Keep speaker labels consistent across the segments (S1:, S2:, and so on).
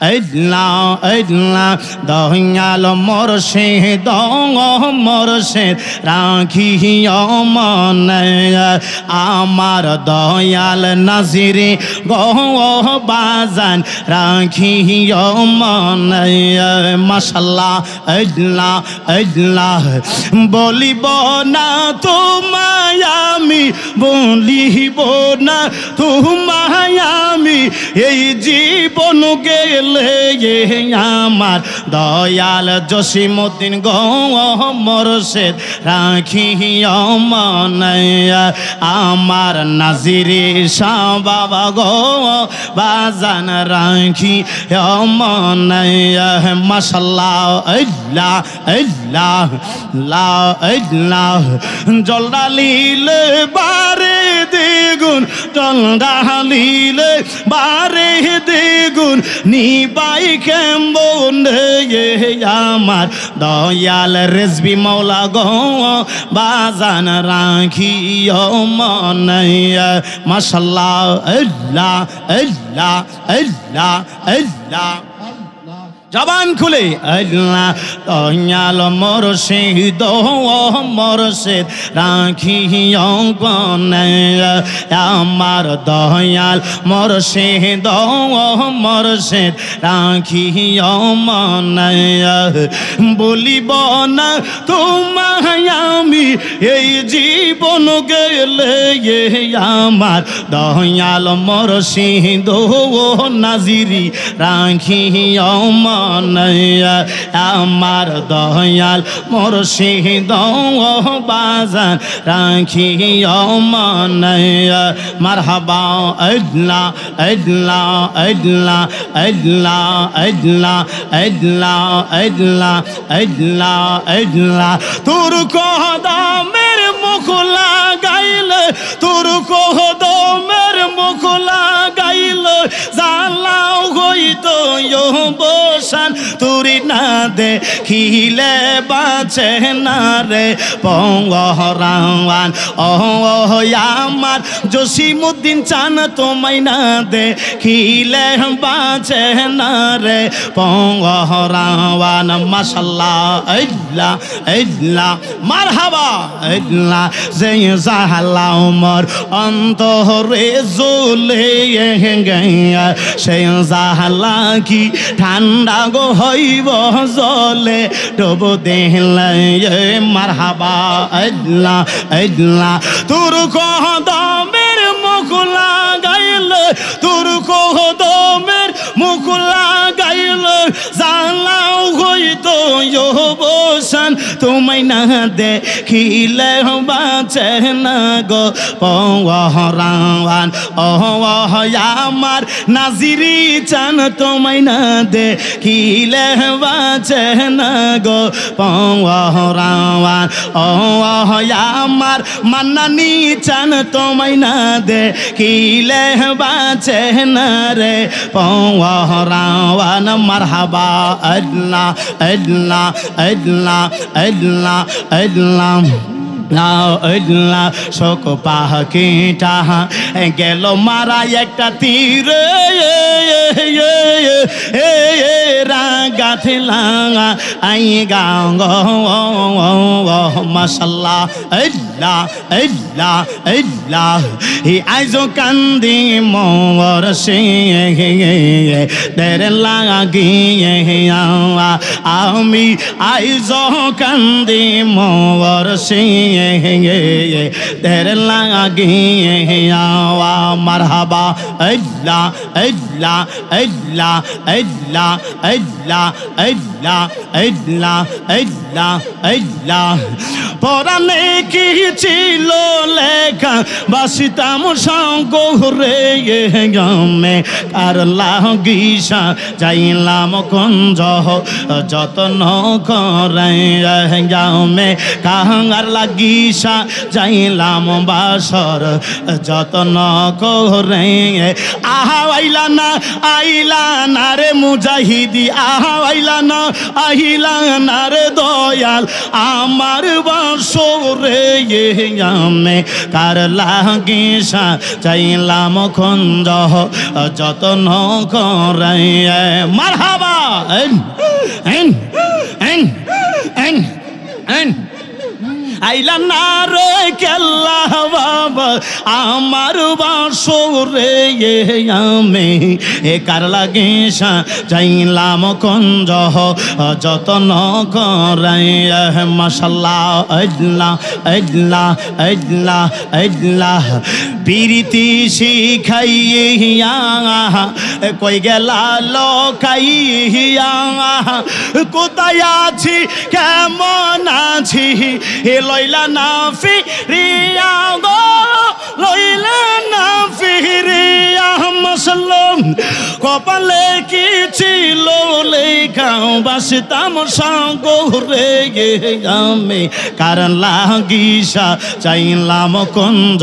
S1: এডলা এডলা, দহিয়াল মরসে দহ মরসে রাখি মনে আমার দয়াল নাজিরে, গহ বাজান রাখি মনে মশলা এডলা এডলা, বলিব না তুমি বলিব না তুমি এই জীবন গেল গেলে আমার। দয়াল জসিমুদ্দিন গমরশেদ রাখি আমার নাজিরে বাবা গো, বাজান রাখি মনে। মশাল্লাহ, আল্লাহ আল্লাহ লা আল্লাহ। জল ডালিলে বারে দ্বিগুণ জল ডালিলে বারে দ্বিগুণ নিবাই কেমন আমার দয়াল রেসবি মৌলা গো, বাজান রাখি মনে মশাল্লাহ আল্লাহ আল্লাহ আল্লাহ আল্লাহ জবান খুলে। আল্লাহ, দয়াল মরশিদ মরশিদ রাখি অঙ্কনে আমার দয়াল মরশিদ মরশিদ রাখি মনে বলিব না আমি এই জীবন গেলে আমার দয়াল মরশিদ নাজিরি রাখি মনয়া আমার দয়াল মুর্শিদ বাজান রাখি মনয়া মারহাবা আল্লা আল্লা আল্লা আল্লা আল্লা আল্লা আল্লা আল্লা আল্লা তোর কদমের মুখ লাগাইলে তোর কদমের মুখ লাগাইলে জালাও হইতো বসান তুরি না দে খিলে বাঁচে না রে পঙ্গরাওয়ান ও আমার জসিমুদ্দিন চান তোমায় না দে খিলে বাঁচে না রে পঙ্গরাওয়ান মাসাল্লাহ আল্লাহ আল্লাহ মারহাবা যে জাহালা উমর অন্তরে জলে গেয়া, সে জাহালা কি ঠান্ডা গো হইব জলে ডব দিলে মারহাবা আল্লাহ আল্লাহ তোর কদমের মুখ লাগাইল তোর কদমের মুখ লাগাইল জালাও হইতো বসান তোমায় না দেখিলে বাঁচে না গো পহরাওয়ান। আমার নাজিরি চান, তোমায় না দেখিলে বাঁচে না গো পহরাওয়ান। আমার মান্নানি চান, তোমায় না দেখিলে বাঁচে না রে وهراوان مرحبا أدلى أدلى أدلى أدلى أدلى না শোক পাহকিটা গেল মারা একটা তীর গাথিলা আই গাঙ্গ মশাল্লা আল্লাহ আল্লাহ আল্লাহ হি আইজো কান্দি মোর সে তেরে লাগি আমি আইজো কান্দি মোর সে তেরে লাগি আওয়া। মারহাবা আল্লাহ আল্লাহ আল্লাহ আল্লাহ আল্লাহ আল্লাহ আল্লাহ আল্লাহ আল্লাহ পরানে কি ছিল লেখা, বাসিতাম সঙ্গে গমে আর লাগিসা, যাইলাম কঞ্জ যত্ন করে গমে কাহার লাগিসা, যাইলাম বাসর যত্ন করে। আহা আইলা না আইলা না রে মুজাহিদি, আহা আইলা না আহিলা না রে দয়াল। আমার বাসরে আমি কার লাগিসা চাইলাম খঞ্জ যতন করাই মারহাবা! আইলা না রে কেল্লা বাবা, আমার বাসরে আমি। এ কার লাগে চাইলাম কঞ্জ, যতন করাই মশাল্লা আজলা আজলা আজলা আজলা পিরিতি শিখাইয়া কই গেলা লোকাইয়া, কোথায় আছি, কেমন আছি? এ লইলা না ফিরিয়া গো লইলা না ফিরিয়া মসলম কপালে লেখাও বাসতাম সাগরে আমি। কারণ লাগিসা চাইলাম কঞ্জ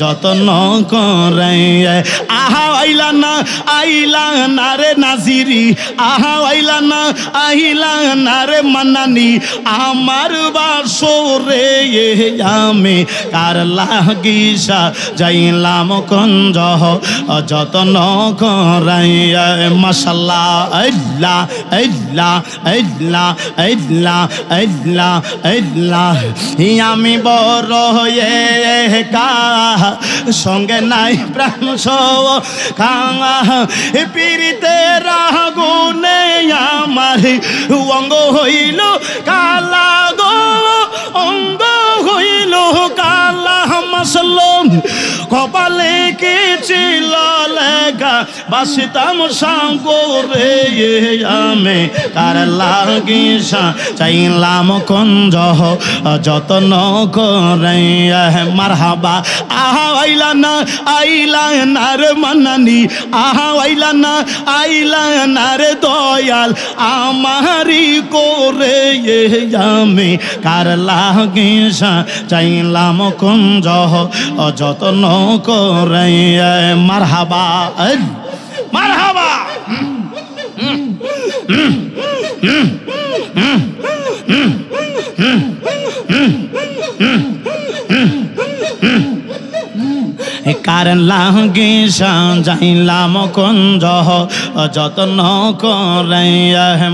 S1: যতন করে। আহা আইলা না আইলা না রে নাজিরি। আহা আইলা না আইলা না রে মানানি আমার বাসরে আমি। কার লাগিসা যাইলাম কঞ্জ যতন করাই মশাল্লা আল্লা আমি বড় হয়ে কা সঙ্গে নাই প্রাণ খাঙা। পিড়িতে রাগুনে আমার অঙ্গ হইল কালা গো। অঙ্গ হইল কালা মাসলম। কপালে কি ছিল লেখা বাসিতাম সাগরে আমি কার লাগিসা চাইলাম কঞ্জ যতন করে মারহাবা আহা আইলা না আইলা না রে মানানি আহা আইলা না আইলা না রে দয়াল আমারি করে আমি কার লাগিসা চাইলাম কুঞ্জ যতন করে Marhaba! Mm, কারণ লাগে যাইলাম কুঞ্জ যতন করে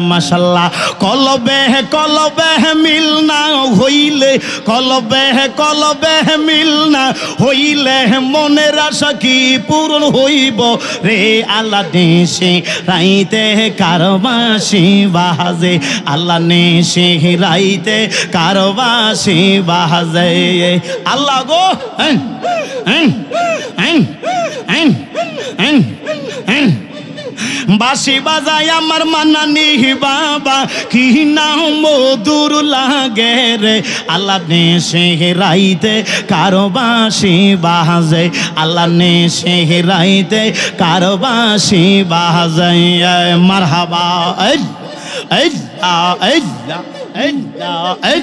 S1: মশাল্লা কলবে কলবে মিল না হইলে, কলবে কলবে মিল না হইলে মনের আশা কি পূরণ হইব রে আল্লাহ দেশে রাইতে কারবাসি বাজে আল্লাহ নেশে রাইতে কারবাসি বাজে আল্লাহ গো হ্যাঁ বাসি বাজায় আমার মানানি বাবা, কি নাও মধুর লাগে রে? আল্লাহ নেশে রাইতে কারও বাসি বাজে আল্লাহ নেশে রাইতে কারও বাসি বাজে। মারহাবা, এই এই এই এই এই।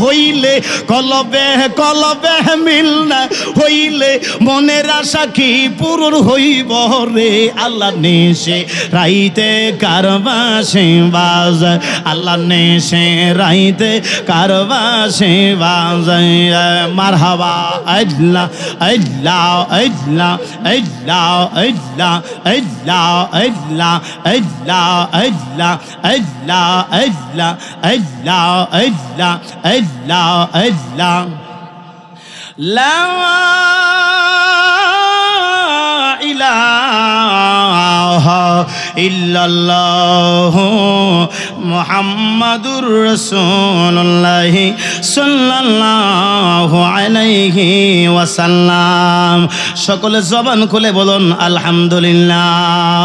S1: হইলে কলবে কলবে মিল না হইলে মনের আশা কি পূরণ হইব রে আল্লাহ নেশে রাইতে কারবাসে বাজ আল্লাহ নেশে রাইতে কারবাসে বাজ মারহাবা আল্লাহ আল্লাহ আল্লাহ আল্লাহ আল্লাহ আল্লাহ আল্লাহ আল্লাহ আল্লাহ আল্লাহ আল্লাহ আল্লাহ আল্লাহ আল্লাহ আল্লাহ। লা ইলাহা ইল্লাল্লাহ মুহাম্মাদুর রাসূলুল্লাহ সাল্লাল্লাহু আলাইহি ওয়াসাল্লাম। সকলে জবান খুলে বলুন, আলহামদুলিল্লাহ।